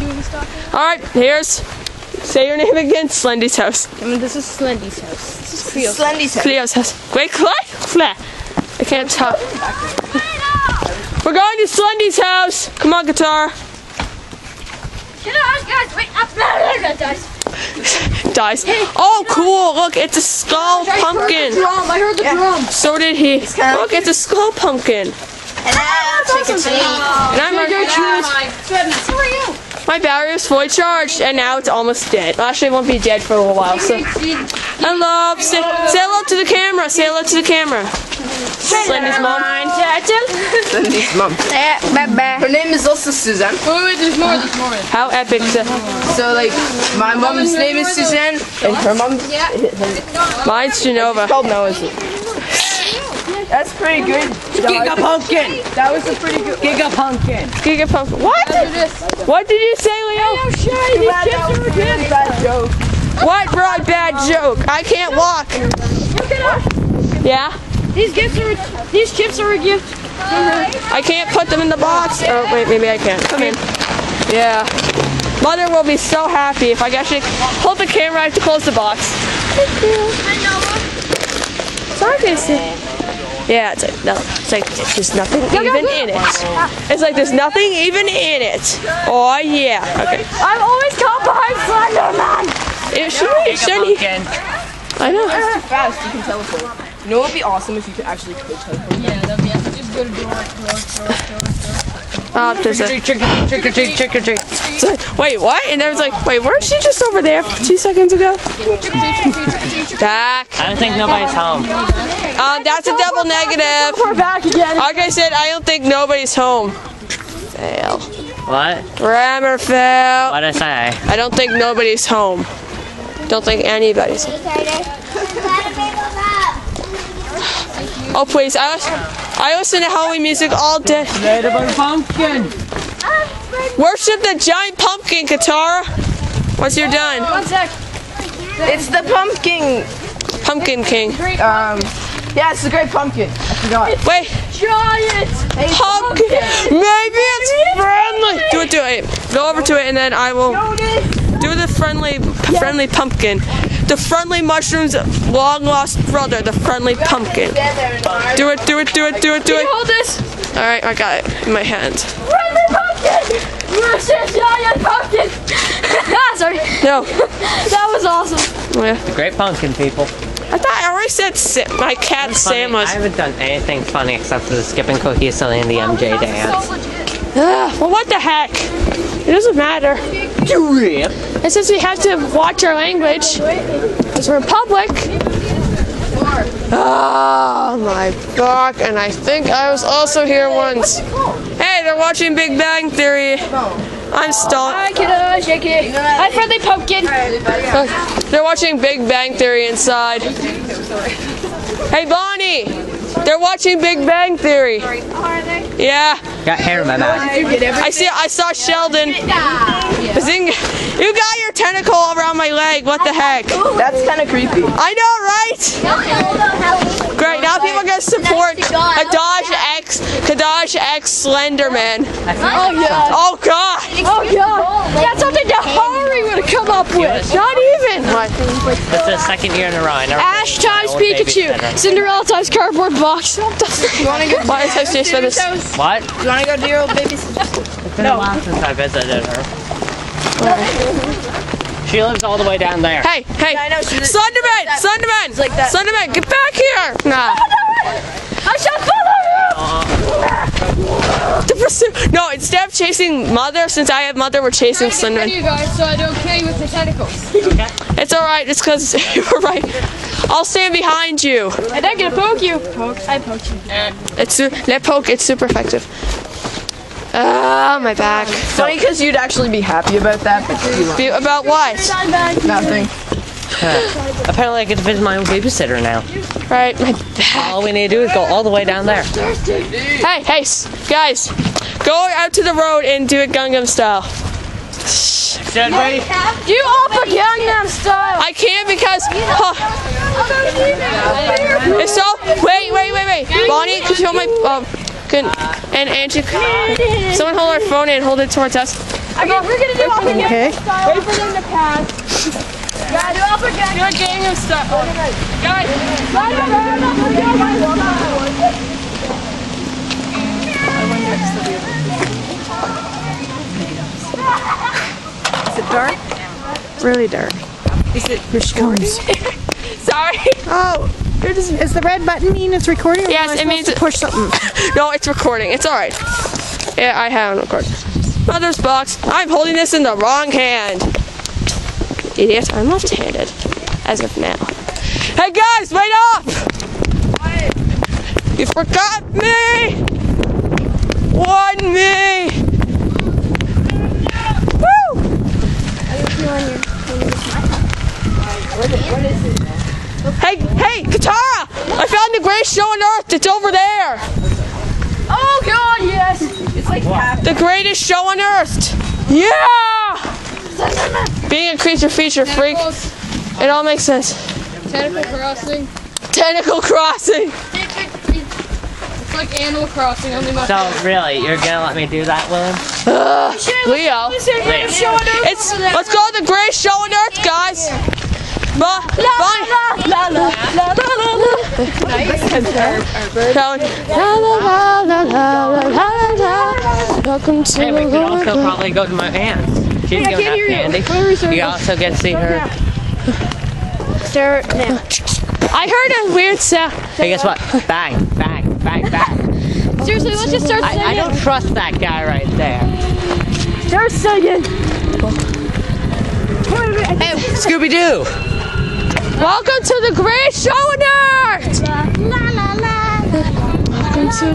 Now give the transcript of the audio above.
All right, here's. Say your name again. Slendy's house. I mean, this is Slendy's house. This is Chloe's. Slendy's head. Chloe's house. Wait, Clay? Fla. I can't tell. We're going to Slendy's house. Come on, guitar. guys, wait, ah, up there, guys. Dies. Oh, cool. Look, it's a skull pumpkin. Drum. I heard the drum. So did he. kinda- Look, it's a skull pumpkin. And I'll take a seat. And I'm My battery is fully charged, and now it's almost dead. Well, Actually, it won't be dead for a little while. So, hello. Say, say hello to the camera. Say hello to the camera. Slendy's mom. Slendy's mom. Her name is also Suzanne. Wait, wait, there's more, there's more. How epic. is it? So like, my mom's name is Suzanne, and her mom Mine's Jenova. called Noah's. That's pretty good. Giga Pumpkin. That was a pretty good. Giga Pumpkin. Giga Pumpkin. What? What did you say, Leo? i'm sorry Bad joke. What really bad joke? I can't walk. Look at us. Yeah? These gifts are, these chips are a gift. I can't put them in the box. Oh, wait, maybe I can. Come in. Yeah. Mother will be so happy if I actually hold the camera. I have to close the box. Thank you. Hi, Noah. Sorry, Casey. Yeah, it's like no, it's like there's nothing even in it. It's like there's nothing even in it. Oh yeah. Okay. I'm always caught behind Slenderman. It should be. Should he? I know. Too fast, you can teleport. You know what would be awesome if you could actually could teleport? Yeah, that'd be awesome. Just go to door, door, door, door. Uh, there's a, Trick or treat, trick or treat, trick or treat. So- wait, what? And I was like, wait, weren't she just over there two seconds ago? Back. I don't think nobody's home. Um, that's a double negative. We're back again. Like I said, I don't think nobody's home. Fail. What? Grammar fail. What'd I say? I don't think nobody's home. Don't think anybody's home. Oh please, I was, I listen to Halloween music all day. Pumpkin. Worship the giant pumpkin, Katara. Once you're done, One sec. It's the pumpkin. Pumpkin King. Um, yeah, it's the great pumpkin. I forgot. Wait, Giant. pumpkin. Maybe it's friendly. Do it, do it. Go over to it, and then I will do the friendly, friendly pumpkin. The friendly mushrooms, long lost brother. The friendly pumpkin. Do it, do it, do it, do it, do it. Hold this. All right, I got it in my hand. Friendly pumpkin versus. Sorry. No, That was awesome. yeah. The Great Pumpkin people. I thought I already said Sa- my cat Sam was. I haven't done anything funny except for the skipping cookie silly and the MJ dance. Ugh, well, what the heck? It doesn't matter. It says we have to watch our language because we're in public. Oh my god! And I think I was also here once. Hey, they're watching Big Bang Theory. I'm stalling. Hi, kiddo. Shake it. Hi, friendly pumpkin. They're watching Big Bang Theory inside. Hey, Bonnie! They're watching Big Bang Theory. Yeah, Got hair in my mouth. I see. I saw Sheldon. Zing! You got your tentacle around my leg. What the heck? That's kind of creepy. I know, right? Great. Now people are gonna support Kadaj X, Kadaj X Slenderman. Oh, yeah. Oh God! Oh, yeah. That's something that Harry would have come up with. Not even. What? This the second year in a row. I never Ash times Pikachu. Cinderella times cardboard box. You wanna go? Why is I just for this? What? You wanna go to your old baby's? It's been a while since I visited her. She lives all the way down there. Hey, hey! I know, she's- Slenderman! Slenderman! like that. Slenderman, get back here! Nah. I shall follow you. To pursue. No, instead of chasing Mother, since I have Mother, we're chasing Slenderman. you guys so I don't kill you with the tentacles. It's alright, it's because you're right. I'll stand behind you. I don't get to poke you. Poke. I poke you. It's su- let poke, it's super effective. Ah, my back. Funny because you'd actually be happy about that, but you won't. Be- about what? Nothing. Apparently I get to visit my own babysitter now. Right, my back. All we need to do is go all the way down there. Hey, hey, s- guys, go out to the road and do it Gangnam style. Should we? You Oppa Gangnam Style. I can't because. Huh, it's so. Wait, wait, wait, wait. Bonnie, could you hold my. Um, can, and Angie, could- someone hold our phone and hold it towards us. Okay, we're gonna do off again. Okay. Wait for them to pass. Gotta do off again. You're getting him stuck. Guys, Run, run, run, run, run, run, run. Is it dark? Really dark. Is it? Here she comes. sorry. Oh, there does, is the red button mean it's recording? or Yes, it means to push something. No, it's recording. It's alright. Yeah, I have it recorded. Mother's box. I'm holding this in the wrong hand. Idiot, I'm left-handed. As of now. Hey guys, wait up! You forgot me! One me! Woo! Hey, hey, Katara! I found the greatest show on earth. It's over there. Oh god, yes. The greatest show on earth! Yeah! Being a creature feature freak, it all makes sense. Tentacle crossing. Tentacle Crossing! It's like Animal Crossing, only much. So really, you're gonna let me do that, Willem? Leo. It's let's go to the greatest show on earth, guys. Bye. Bye. La la la la la la. La Welcome to Hey, we could also probably go to my aunt's. She's I going can't hear you. candy. Where is it? You also get to see her. Stare now. I heard a weird sound. Hey, guess what? Bang, bang, bang, bang. Seriously, let's just start singing. I, I don't trust that guy right there. Start singing. Hey, Scooby Doo. Welcome to the Great show earth. Welcome to the